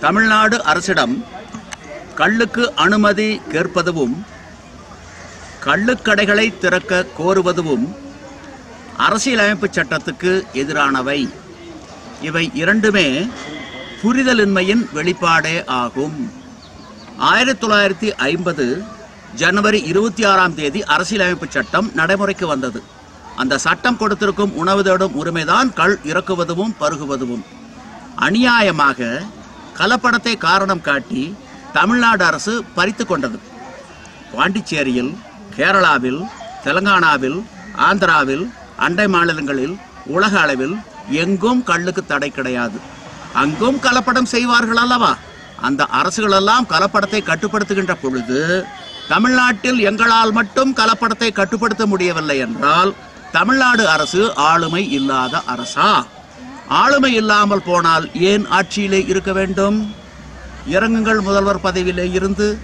தமிழ்நாடு அரசிடம் கள்ளுக்கு அனுமதி கேட்பதுவும் கள்ளுக்கடைகளை திறக்க கோருவதும் அரசியலமைப்பு சட்டத்துக்கு எதிரானவை. இவை இரண்டுமே புரிதலின்மையின் வெளிப்பாடே ஆகும். ஆயிரத்தி தொள்ளாயிரத்தி ஐம்பது ஜனவரி இருபத்தி ஆறாம் தேதி அரசியலமைப்பு சட்டம் நடைமுறைக்கு வந்தது. அந்த சட்டம் கொடுத்திருக்கும் உணவு தேடும் உரிமைதான் கள் இறக்குவதும் பருகுவதும் அநியாயமாக கலப்படத்தை காரணம் காட்டி தமிழ்நாடு அரசு பறித்து கொண்டது. பாண்டிச்சேரியில் கேரளாவில் தெலங்கானாவில் ஆந்திராவில் அண்டை மாநிலங்களில் உலக அளவில் எங்கும் கல்லுக்கு தடை கிடையாது. அங்கும் கலப்படம் செய்வார்கள் அல்லவா? அந்த அரசுகளெல்லாம் கலப்படத்தை கட்டுப்படுத்துகின்ற பொழுது தமிழ்நாட்டில் எங்களால் மட்டும் கலப்படத்தை கட்டுப்படுத்த முடியவில்லை என்றால் தமிழ்நாடு அரசு ஆளுமை இல்லாத அரசா? ஆளுமை இல்லாமல் போனால் ஏன் ஆட்சியிலே இருக்க வேண்டும்? இறங்குங்கள் முதல்வர் பதவியிலே இருந்து.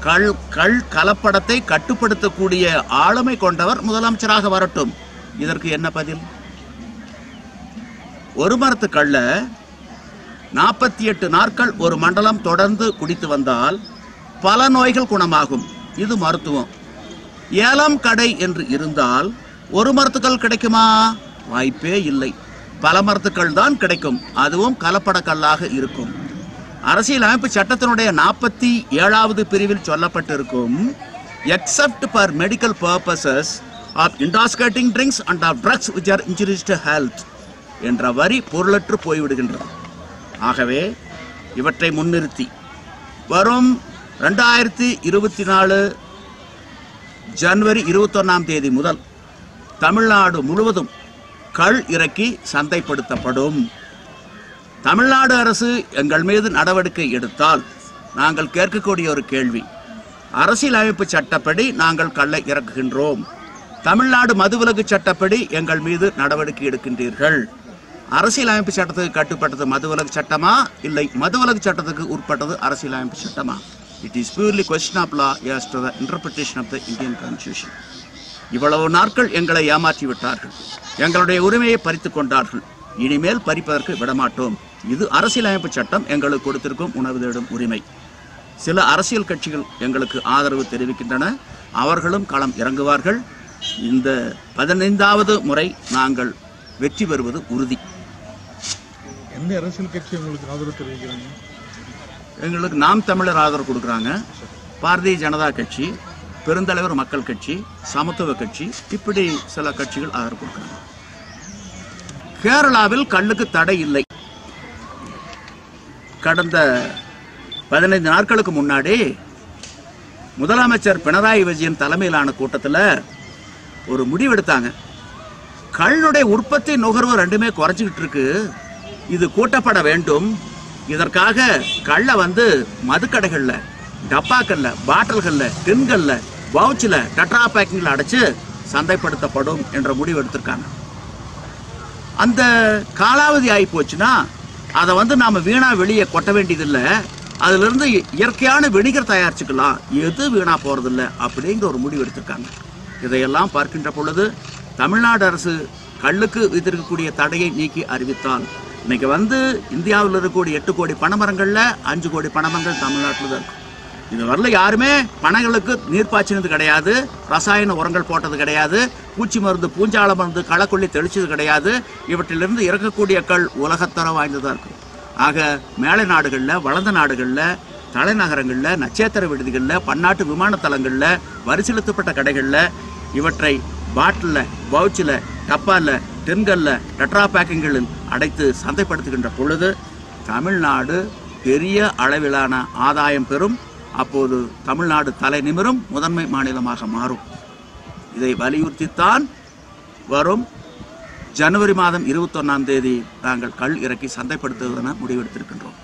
கள் கள் கலப்படத்தை கட்டுப்படுத்தக்கூடிய ஆளுமை கொண்டவர் முதலமைச்சராக வரட்டும். இதற்கு என்ன பதில்? ஒரு மரத்து கள்ள நாற்பத்தி எட்டு நாட்கள் ஒரு மண்டலம் தொடர்ந்து குடித்து வந்தால் பல நோய்கள் குணமாகும். இது மருத்துவம். ஏலம் கடை என்று இருந்தால் ஒரு மரத்துக்கள் கிடைக்குமா? வாய்ப்பே இல்லை. பல மரத்துக்கள் தான் கிடைக்கும். அதுவும் கலப்படக்கல்லாக இருக்கும். அரசியலமைப்பு சட்டத்தினுடைய நாற்பத்தி ஏழாவது பிரிவில் சொல்லப்பட்டிருக்கும் except for medical purposes of intoxicating drinks and of drugs which are injurious to என்ற வரி பொருளற்று போய்விடுகின்றது. ஆகவே இவற்றை முன்னிறுத்தி வரும் ரெண்டாயிரத்தி இருபத்தி நாலு ஜனவரி இருபத்தொன்னாம் தேதி முதல் தமிழ்நாடு முழுவதும் கள் இறக்கி சந்தைப்படுத்தப்படும். தமிழ்நாடு அரசு எங்கள் மீது நடவடிக்கை எடுத்தால் நாங்கள் கேட்கக்கூடிய ஒரு கேள்வி. அரசியலமைப்பு சட்டப்படி நாங்கள் கள்ளை இறக்குகின்றோம். தமிழ்நாடு மதுவிலக்கு சட்டப்படி எங்கள் மீது நடவடிக்கை எடுக்கின்றீர்கள். அரசியலமைப்பு சட்டத்துக்கு கட்டுப்பட்டது மதுவிலக்கு சட்டமா? இல்லை மதுவிலக்கு சட்டத்துக்கு உட்பட்டது அரசியலமைப்பு சட்டமா? It is purely question of law as to the interpretation of the Indian constitution இவ்வளவு நாட்கள் எங்களை ஏமாற்றி விட்டார்கள். எங்களுடைய உரிமையை பறித்துக் கொண்டார்கள். இனிமேல் பறிப்பதற்கு விடமாட்டோம். இது அரசியலமைப்பு சட்டம் எங்களுக்கு கொடுத்திருக்கும் உணவு தேடும் உரிமை. சில அரசியல் கட்சிகள் எங்களுக்கு ஆதரவு தெரிவிக்கின்றன. அவர்களும் களம் இறங்குவார்கள். இந்த பதினைந்தாவது முறை நாங்கள் வெற்றி பெறுவது உறுதி. எந்த அரசியல் கட்சி உங்களுக்கு ஆதரவு தெரிவிக்கிறாங்க? எங்களுக்கு நாம் தமிழர் ஆதரவு கொடுக்குறாங்க. பாரதிய ஜனதா கட்சி. பெருந்தலைவர் மக்கள் கட்சி சமத்துவ கட்சி இப்படி சில கட்சிகள் ஆதரவு கொடுக்குறாங்க. கேரளாவில் கல்லுக்கு தடை இல்லை. கடந்த பதினைந்து நாட்களுக்கு முன்னாடி முதலமைச்சர் பினராயி விஜயன் தலைமையிலான கூட்டத்தில் ஒரு முடிவெடுத்தாங்க. கல்லுடைய உற்பத்தி நுகர்வு ரெண்டுமே குறைச்சிக்கிட்டு இருக்கு. இது கூட்டப்பட வேண்டும். இதற்காக கல்லை வந்து மதுக்கடைகளில் டப்பாக்கல்ல பாட்டில்களில் டின்கள்ல பவுச்சில் டட்ரா பேக்கிங்கில் அடைச்சு சந்தைப்படுத்தப்படும் என்ற முடிவு எடுத்திருக்காங்க. அந்த காலாவதி ஆகி போச்சுன்னா அதை வந்து நாம் வீணாக வெளியே கொட்ட வேண்டியதில்லை. அதுலேருந்து இயற்கையான வினிகர் தயாரிச்சுக்கலாம். எது வீணாக போகிறதில்ல அப்படிங்கிற ஒரு முடிவு எடுத்திருக்காங்க. இதையெல்லாம் பார்க்கின்ற பொழுது தமிழ்நாடு அரசு கல்லுக்கு விதிக்கக்கூடிய தடையை நீக்கி அறிவித்தால் இன்னைக்கு வந்து இந்தியாவில் இருக்கக்கூடிய எட்டு கோடி பனைமரங்கள்ல அஞ்சு கோடி பனைமரங்கள் தமிழ்நாட்டில் தான் இருக்கும் இது வரல யாருமே பனைகளுக்கு நீர் பாய்ச்சினது கிடையாது ரசாயன உரங்கள் போட்டது கிடையாது பூச்சி மருந்து பூஞ்சால மருந்து களக்கொல்லி தெளிச்சது கிடையாது. இவற்றிலிருந்து இறக்கக்கூடிய கல் உலகத்தரம் வாய்ந்ததாக இருக்கும். ஆக மேலை நாடுகளில் வளர்ந்த நாடுகளில் தலைநகரங்களில் நட்சத்திர விடுதிகளில் பன்னாட்டு விமான தளங்களில் வரிசெலுத்தப்பட்ட கடைகளில் இவற்றை பாட்டிலில் பவுச்சில் கப்பாலில் டின்களில் டெட்ரா பேக்கிங்களில் அடைத்து சந்தைப்படுத்துகின்ற பொழுது தமிழ்நாடு பெரிய அளவிலான ஆதாயம் பெறும். அப்போது தமிழ்நாடு தலை நிமிரும் முதன்மை மாநிலமாக மாறும். இதை வலியுறுத்தித்தான் வரும் ஜனவரி மாதம் இருபத்தொன்னாம் தேதி நாங்கள் கல் இறக்கி சந்தைப்படுத்துவதென முடிவெடுத்திருக்கின்றோம்.